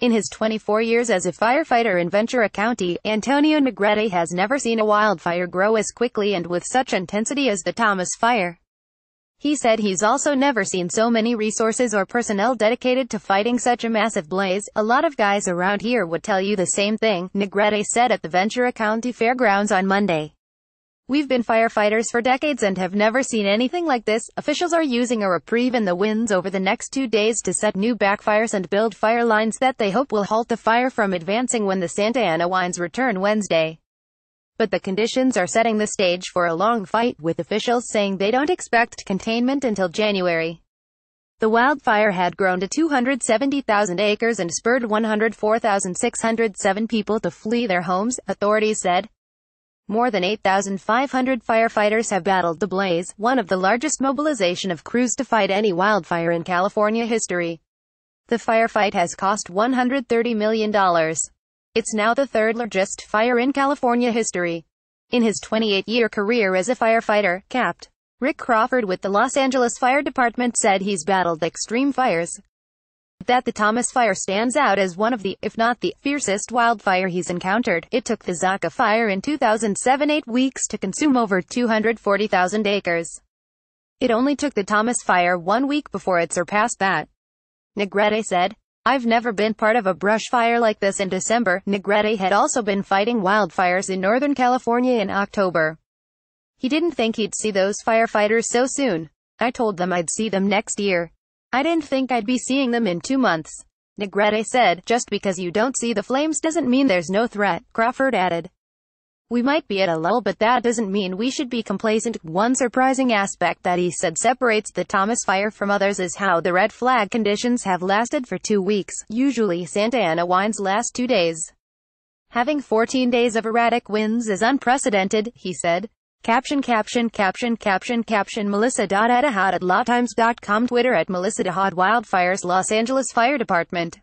In his 24 years as a firefighter in Ventura County, Antonio Negrete has never seen a wildfire grow as quickly and with such intensity as the Thomas Fire. He said he's also never seen so many resources or personnel dedicated to fighting such a massive blaze. A lot of guys around here would tell you the same thing, Negrete said at the Ventura County Fairgrounds on Monday. We've been firefighters for decades and have never seen anything like this. Officials are using a reprieve in the winds over the next two days to set new backfires and build fire lines that they hope will halt the fire from advancing when the Santa Ana winds return Wednesday but the conditions are setting the stage for a long fight, with officials saying they don't expect containment until January. The wildfire had grown to 270,000 acres and spurred 104,607 people to flee their homes, authorities said. More than 8,500 firefighters have battled the blaze, one of the largest mobilization of crews to fight any wildfire in California history. The firefight has cost $130 million. It's now the third largest fire in California history. In his 28-year career as a firefighter, Capt. Rick Crawford with the Los Angeles Fire Department said he's battled extreme fires. That the Thomas Fire stands out as one of the, if not the, fiercest wildfire he's encountered. It took the Zaca Fire in 2007 eight weeks to consume over 240,000 acres. It only took the Thomas Fire one week before it surpassed that. Negrete said. I've never been part of a brush fire like this in December. Negrete had also been fighting wildfires in Northern California in October. He didn't think he'd see those firefighters so soon. I told them I'd see them next year. I didn't think I'd be seeing them in two months. Negrete said, just because you don't see the flames doesn't mean there's no threat, Crawford added. We might be at a lull but that doesn't mean we should be complacent. One surprising aspect that he said separates the Thomas fire from others is how the red flag conditions have lasted for two weeks. Usually Santa Ana winds last two days. Having 14 days of erratic winds is unprecedented, he said. Caption caption caption caption caption Melissa Melissa.Etehad at latimes.com Twitter at Melissa Etehad Wildfires Los Angeles Fire Department